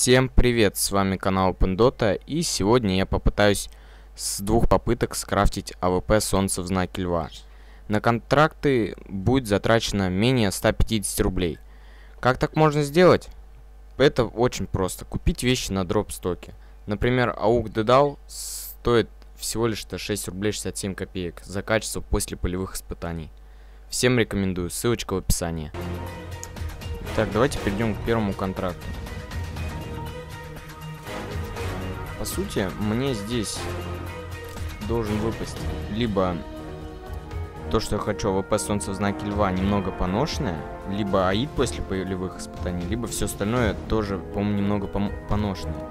Всем привет, с вами канал OpenDota, и сегодня я попытаюсь с двух попыток скрафтить АВП Солнце в знаке Льва. На контракты будет затрачено менее 150 рублей. Как так можно сделать? Это очень просто. Купить вещи на дроп-стоке. Например, AUG Dedal стоит всего лишь 6 рублей 67 копеек за качество после полевых испытаний. Всем рекомендую, ссылочка в описании. Так, давайте перейдем к первому контракту. По сути, мне здесь должен выпасть либо то, что я хочу, АВП Солнце в знаке Льва немного поношенное, либо АИД после полевых испытаний, либо все остальное тоже, по-моему, немного поношенное.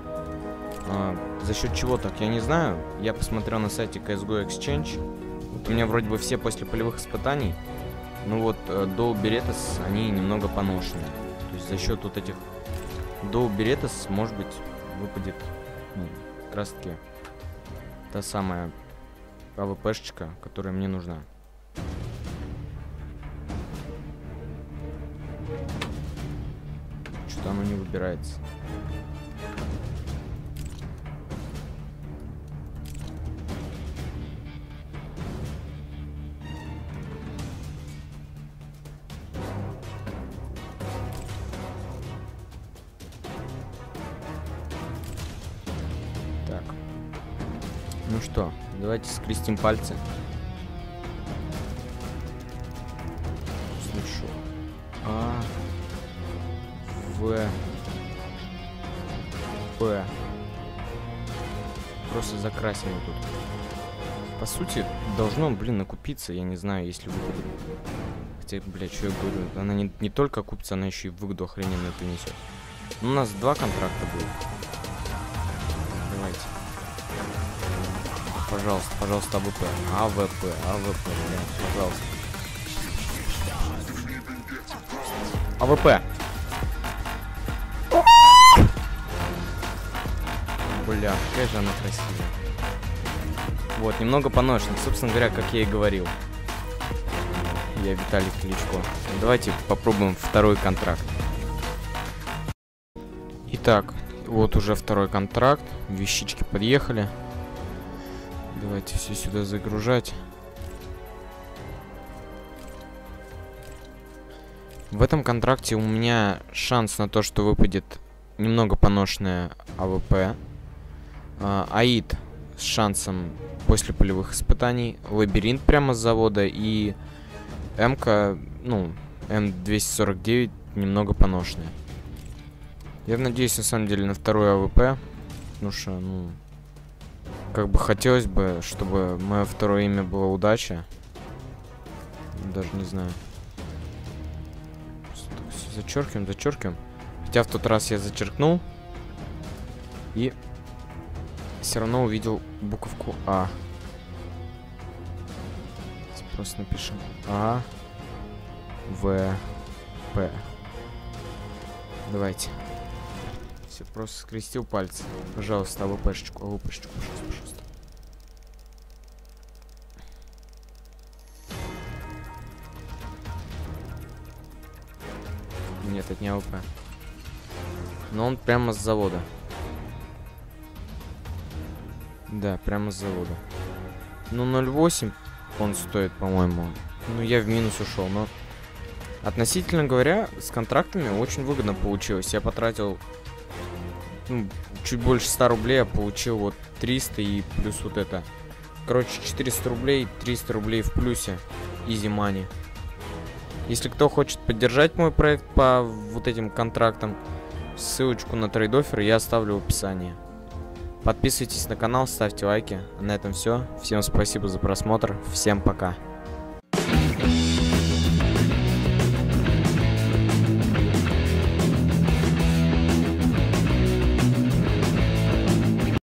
А, за счет чего так, я не знаю. Я посмотрел на сайте CSGO Exchange. Вот у меня вроде бы все после полевых испытаний. Ну вот, э, до Беретас они немного поношенные. То есть за счет вот этих до Беретас, может быть, выпадет как раз таки та самая АВПшечка, которая мне нужна. Что-то оно не выбирается. Ну что, давайте скрестим пальцы. Слышу. А. В. П. Просто закрасим тут. По сути, должно, блин, накупиться, я не знаю, если вы... Хотя, блядь, что я говорю, она не, не только купится, она еще и выгоду охрененную принесет. Ну, у нас два контракта будет. Пожалуйста, пожалуйста, АВП. АВП, АВП, блядь, пожалуйста. АВП. Бля, какая же она красивая. Вот, немного поношена, собственно говоря, как я и говорил. Я Виталий Кличко. Давайте попробуем второй контракт. Итак, вот уже второй контракт. Вещички подъехали. Давайте все сюда загружать. В этом контракте у меня шанс на то, что выпадет немного поношенная АВП. А, АИД с шансом после полевых испытаний. Лабиринт прямо с завода. И МК, ну, М249 немного поношенная. Я надеюсь, на самом деле, на вторую АВП. Потому что, ну, как бы хотелось бы, чтобы мое второе имя было удача. Даже не знаю. Зачеркиваем, зачеркиваем. Хотя в тот раз я зачеркнул. И все равно увидел буковку А. Просто напишем А. В. П. Давайте. Все, просто скрестил пальцы. Пожалуйста, АВПшечку, АВПшечку, пожалуйста, пожалуйста. Нет, это не АВП. Но он прямо с завода. Да, прямо с завода. Ну, 0.8 он стоит, по-моему. Ну, я в минус ушел, но... Относительно говоря, с контрактами очень выгодно получилось. Я потратил ну, чуть больше 100 рублей, я получил вот 300 и плюс вот это. Короче, 400 рублей, 300 рублей в плюсе. Easy money. Если кто хочет поддержать мой проект по вот этим контрактам, ссылочку на трейдофер я оставлю в описании. Подписывайтесь на канал, ставьте лайки. А на этом все. Всем спасибо за просмотр. Всем пока.